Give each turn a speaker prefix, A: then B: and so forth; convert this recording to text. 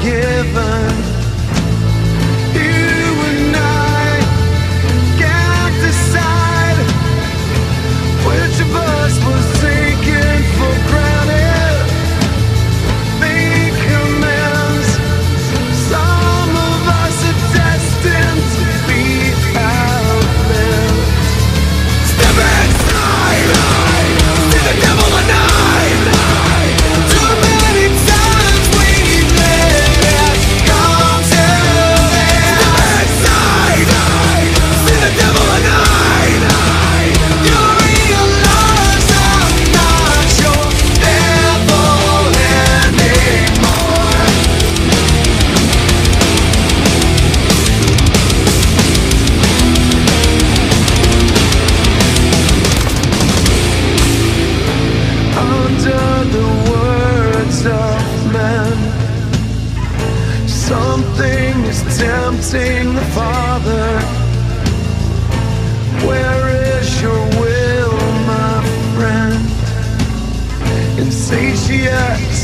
A: forgiven. tempting the Father. Where is your will, my friend? Insatiate.